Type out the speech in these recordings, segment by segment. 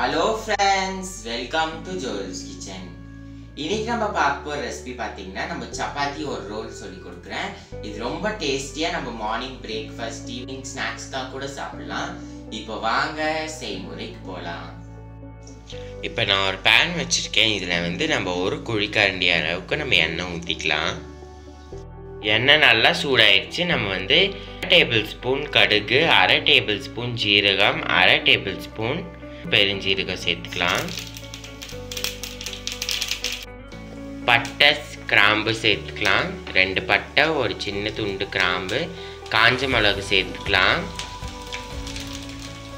Hello friends welcome to ஜோல்ஸ் kitchen இன்னைக்கு நம்ம பார்க்க போகிற ரெசிபி பார்த்தீங்கன்னா நம்ம சப்பாத்தி ஒரு ரோல் சொல்லி கொடுக்குறேன். இது ரொம்ப டேஸ்டியாக நம்ம மார்னிங் பிரேக்ஃபாஸ்ட் ஈவினிங் ஸ்நாக்ஸ்க்காக கூட சாப்பிடலாம். இப்போ வாங்க செய்முறைக்கு போகலாம் இப்போ நான் ஒரு பேன் வச்சுருக்கேன். இதில் வந்து நம்ம ஒரு குழிக்கரண்டி அளவுக்கு நம்ம எண்ணெய் ஊற்றிக்கலாம் எண்ணெய் நல்லா சூடாயிடுச்சு நம்ம வந்து டேபிள் ஸ்பூன் கடுகு அரை டேபிள் ஸ்பூன் ஜீரகம் அரை டேபிள் ஸ்பூன் பெருஞ்சீரகம் சேர்த்துக்கலாம். பட்டை கிராம்பு சேர்த்துக்கலாம். ரெண்டு பட்டை ஒரு சின்ன துண்டு கிராம்பு காஞ்ச மிளகு சேர்த்துக்கலாம்.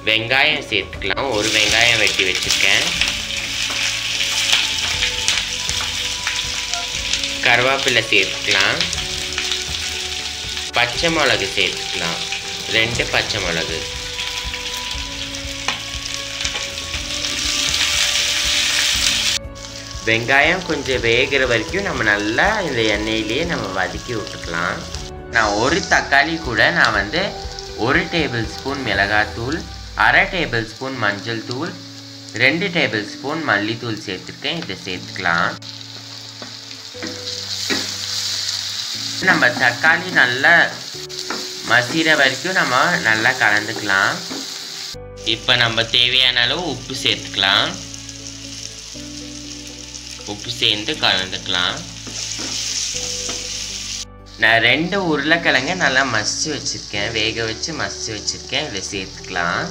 வெங்காயம் சேர்த்துக்கலாம். ஒரு வெங்காயம் வெட்டி வச்சுருக்கேன். கருவேப்பிலை சேர்த்துக்கலாம். பச்சை மிளகு சேர்த்துக்கலாம். ரெண்டு பச்சை மிளகு. வெங்காயம் கொஞ்சம் வேகிற வரைக்கும் நம்ம நல்லா இந்த எண்ணெயிலேயே நம்ம வதக்கி விட்டுக்கலாம். நான் ஒரு தக்காளி கூட நான் வந்து ஒரு டேபிள் ஸ்பூன் மிளகாத்தூள் அரை டேபிள் ஸ்பூன் மஞ்சள் தூள் ரெண்டு டேபிள் ஸ்பூன் மல்லித்தூள் சேர்த்துருக்கேன். இதை சேர்த்துக்கலாம். நம்ம தக்காளி நல்லா மசிகிற வரைக்கும் நம்ம நல்லா கலந்துக்கலாம். இப்போ நம்ம தேவையான அளவு உப்பு சேர்த்துக்கலாம். உப்பு சேர்ந்து கலந்துக்கலாம். நான் ரெண்டு உருளைக்கிழங்க நல்லா மசிச்சு வச்சுருக்கேன். வேக வச்சு மசிச்சு வச்சுருக்கேன். இதை சேர்த்துக்கலாம்.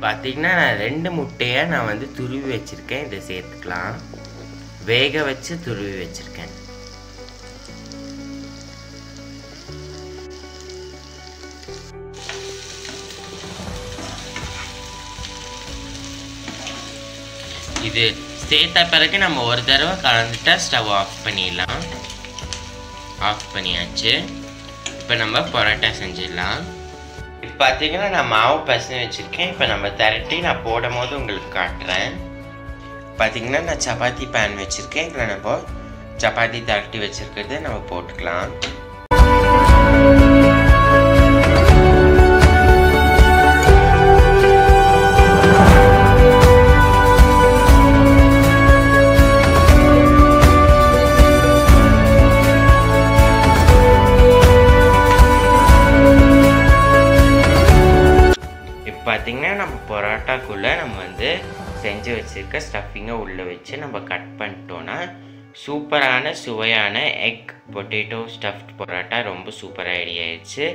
பார்த்தீங்கன்னா நான் ரெண்டு முட்டையை நான் வந்து துருவி வச்சுருக்கேன். இதை சேர்த்துக்கலாம். வேக வச்சு துருவி வச்சுருக்கேன். இது சேர்த்த பிறகு நம்ம ஒரு தடவை கலந்துட்டா ஸ்டவ் ஆஃப் பண்ணிடலாம். ஆஃப் பண்ணியாச்சு. இப்போ நம்ம பரோட்டா செஞ்சிடலாம். இப்போ பார்த்தீங்கன்னா நான் மாவு பசங்க வச்சுருக்கேன். இப்போ நம்ம திரட்டி நான் போடும் போது உங்களுக்கு காட்டுறேன். பார்த்தீங்கன்னா நான் சப்பாத்தி பேன் வச்சுருக்கேன். இதில் நம்ம சப்பாத்தி திரட்டி வச்சுருக்கிறது நம்ம போட்டுக்கலாம். பார்த்தீங்கன்னா நம்ம பரோட்டாக்குள்ளே நம்ம வந்து செஞ்சு வச்சுருக்க ஸ்டஃபிங்கை உள்ளே வச்சு நம்ம கட் பண்ணிட்டோன்னா சூப்பரான சுவையான எக் பொட்டேட்டோ ஸ்டஃப்ட் பரோட்டா ரொம்ப சூப்பராக ரெடி ஆயிடுச்சு.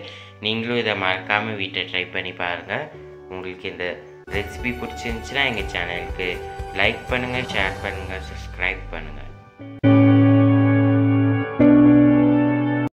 நீங்களும் இதை மறக்காமல் வீட்டை ட்ரை பண்ணி பாருங்கள் உங்களுக்கு இந்த ரெசிபி பிடிச்சிருந்துச்சுன்னா எங்கள் சேனலுக்கு லைக் பண்ணுங்கள் ஷேர் பண்ணுங்கள் சப்ஸ்கிரைப்